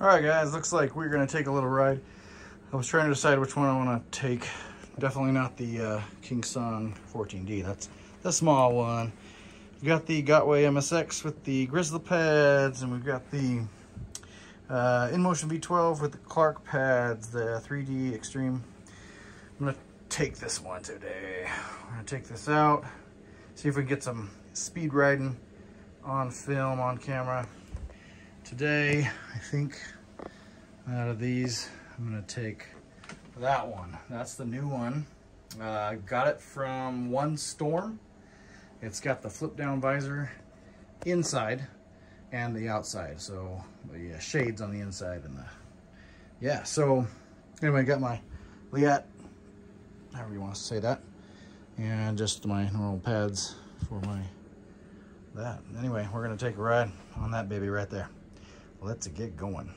All right, guys, looks like we're gonna take a little ride. I was trying to decide which one I wanna take. Definitely not the uh, King Song 14D, that's the small one. We've got the Gotway MSX with the Grizzly pads, and we've got the uh, InMotion V12 with the Clark pads, the 3D Extreme. I'm gonna take this one today. I'm gonna take this out, see if we can get some speed riding on film, on camera. Today, I think out of these, I'm gonna take that one. That's the new one. Uh, got it from 1Storm. It's got the flip down visor inside and the outside. So the uh, shades on the inside and the, yeah. So anyway, got my Leatt, however you want to say that, and just my normal pads for my, that. Anyway, we're gonna take a ride on that baby right there let's get going.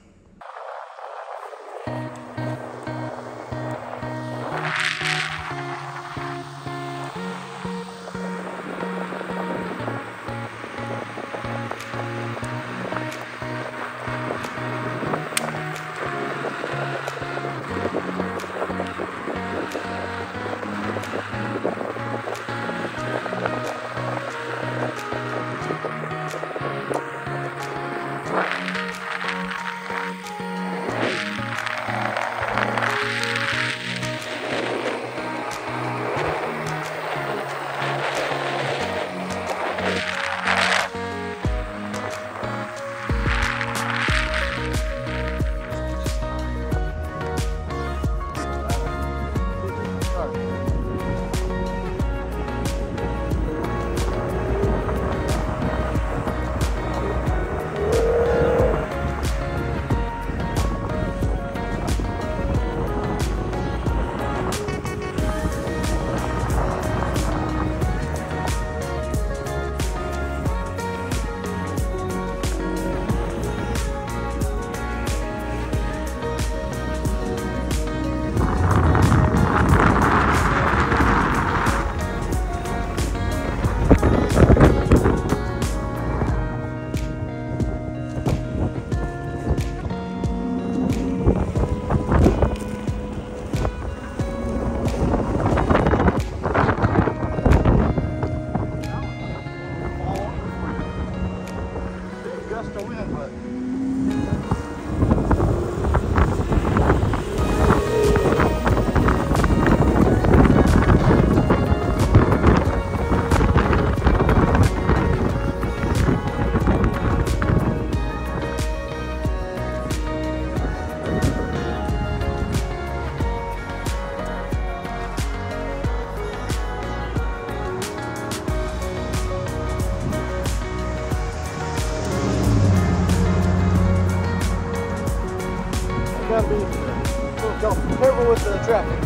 Careful with the traffic.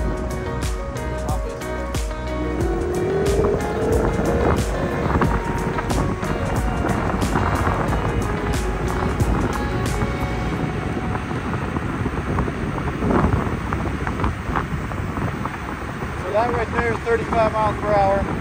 So that right there is 35 miles per hour.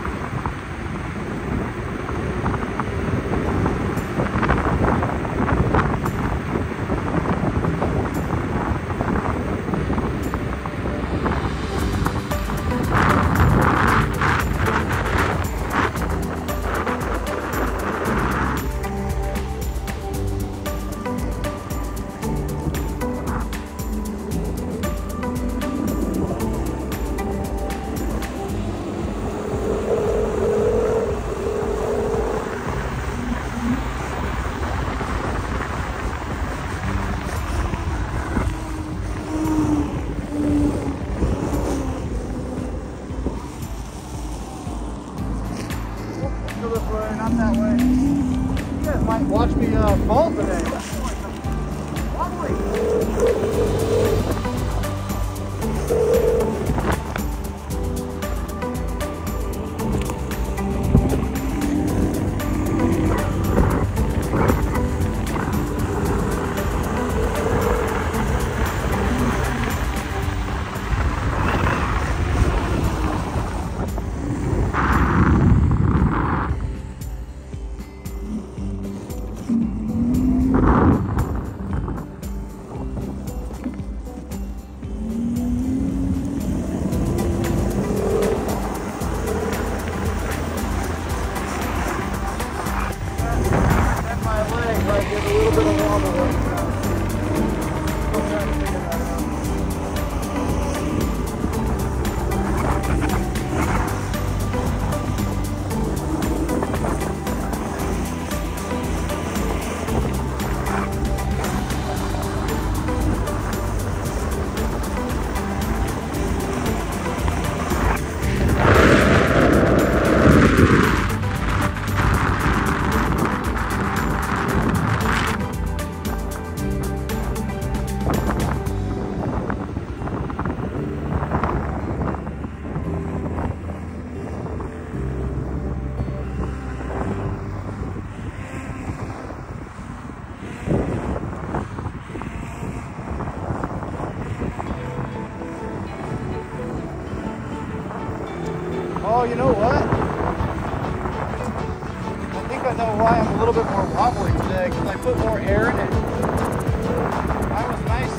You know what? I think I know why I'm a little bit more wobbly today because I put more air in it. I was nice.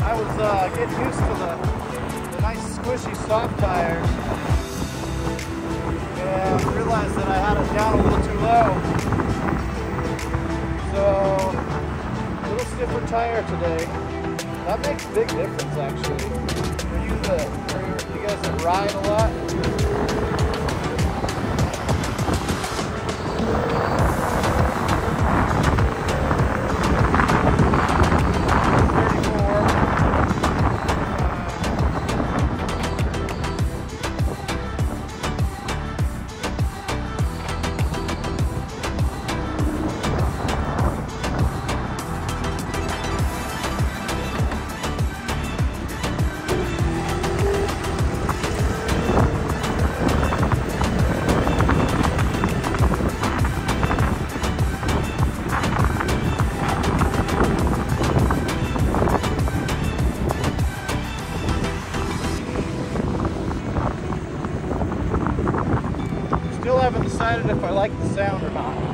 I was uh, getting used to the, the nice squishy soft tires. And I realized that I had it down a little too low. So, a little stiffer tire today. That makes a big difference actually. For you, that, for you guys that ride a lot, decided if I like the sound or not.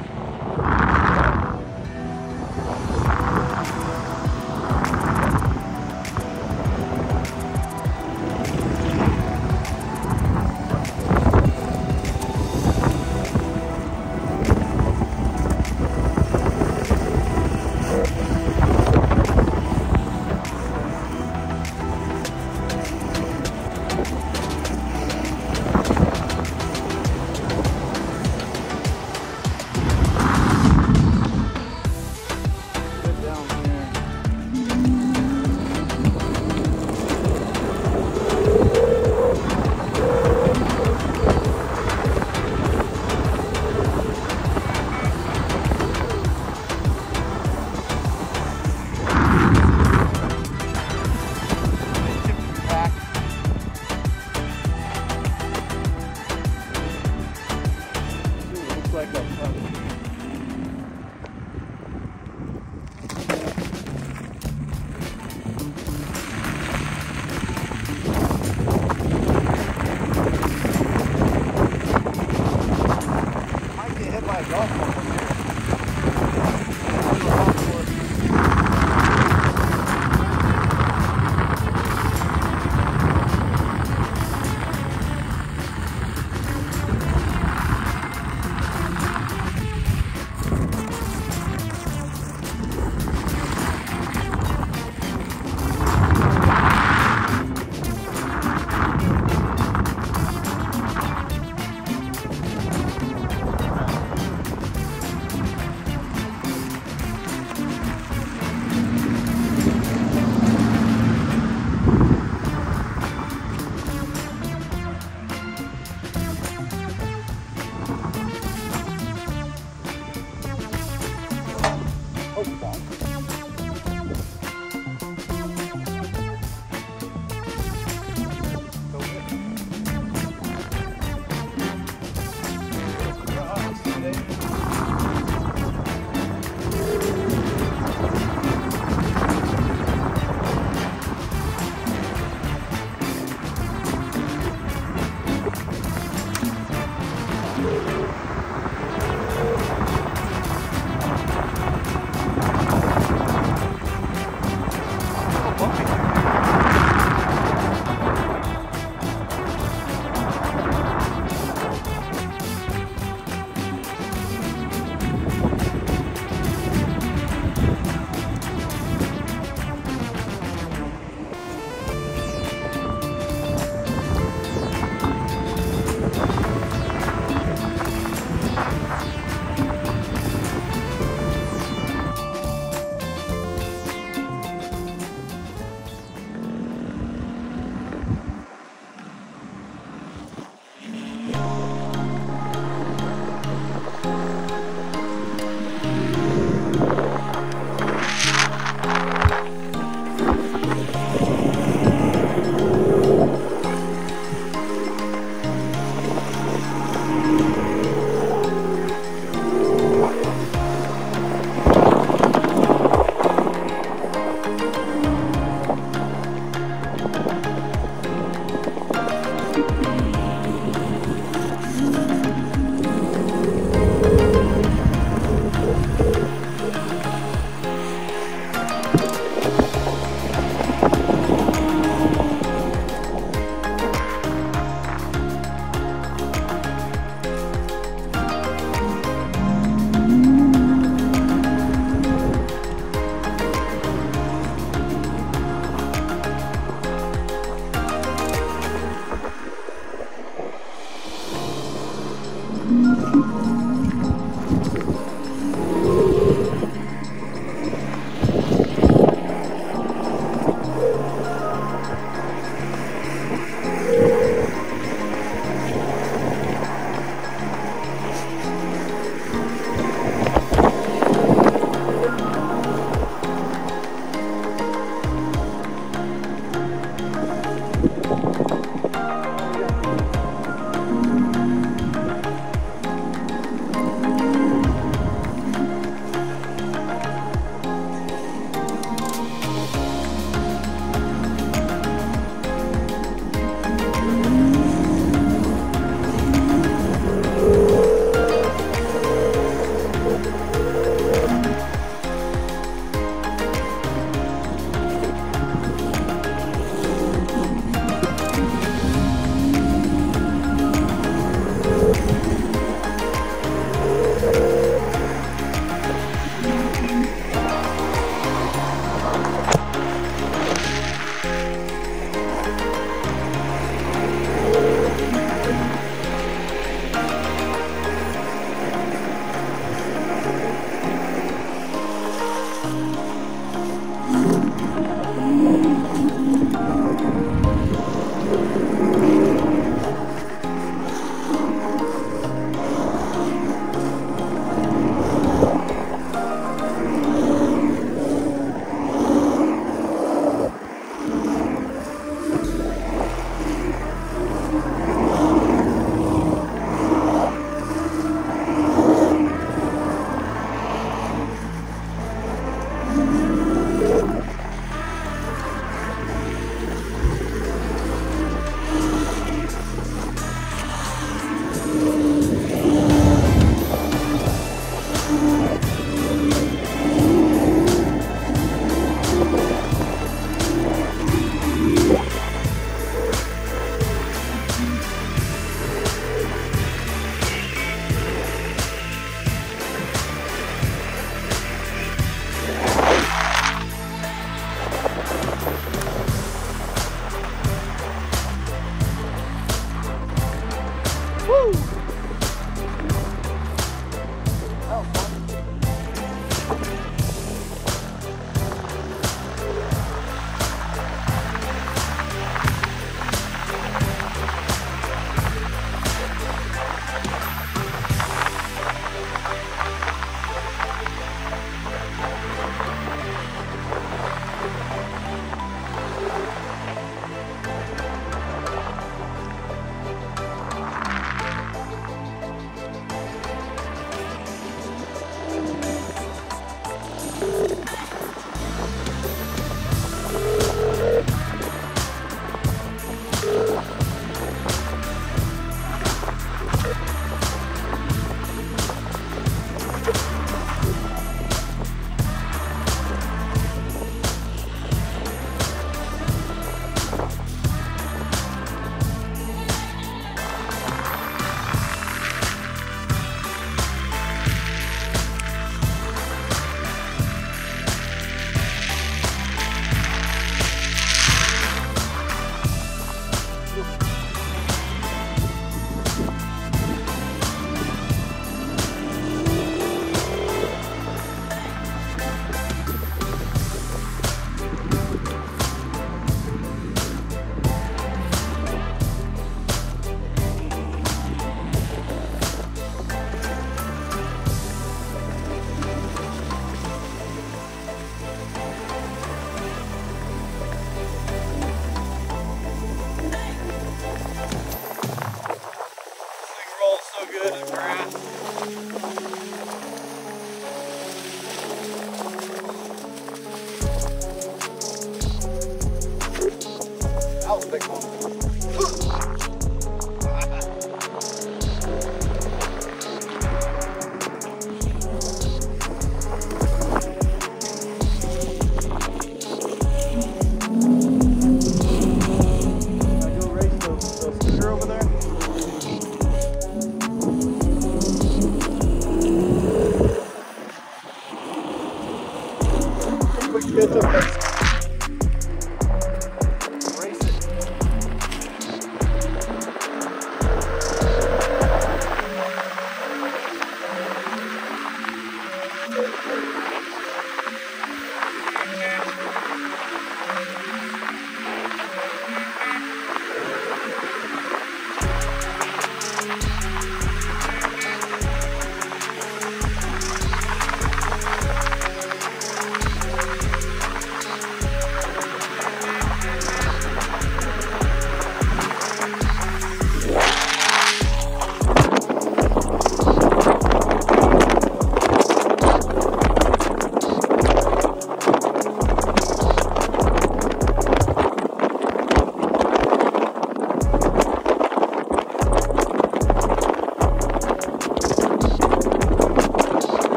Gone.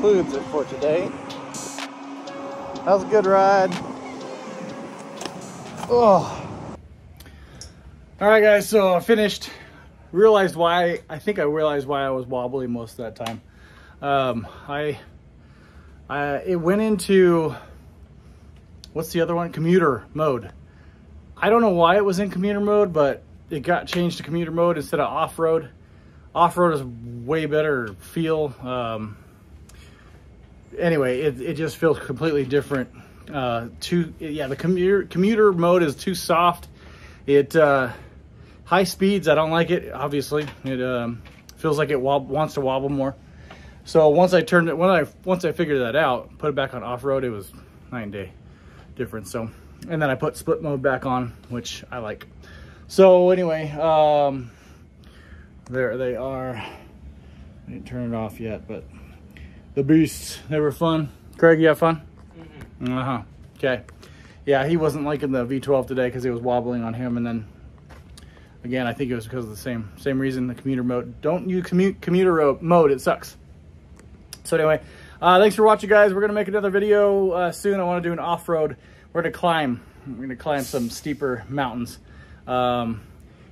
Concludes it for today. That was a good ride. Oh. All right, guys, so I finished. Realized why, I think I realized why I was wobbly most of that time. Um, I, I, it went into, what's the other one? Commuter mode. I don't know why it was in commuter mode, but it got changed to commuter mode instead of off-road. Off-road is way better feel. Um, anyway, it, it just feels completely different. Uh, too, yeah, the commuter, commuter mode is too soft. It, uh, high speeds, I don't like it, obviously. It um, feels like it wants to wobble more. So once I turned it, when I once I figured that out, put it back on off-road, it was nine day difference. So, and then I put split mode back on, which I like. So anyway, um, there they are. I didn't turn it off yet, but the beasts, they were fun. Craig, you have fun? Mm -hmm. Uh-huh, okay. Yeah, he wasn't liking the V12 today because it was wobbling on him and then again, I think it was because of the same same reason, the commuter mode. Don't use commute, commuter mode, it sucks. So anyway, uh, thanks for watching, guys. We're going to make another video uh, soon. I want to do an off-road. We're going to climb. We're going to climb some steeper mountains um,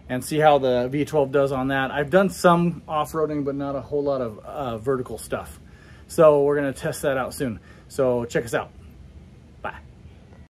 and see how the V12 does on that. I've done some off-roading, but not a whole lot of uh, vertical stuff. So we're going to test that out soon. So check us out.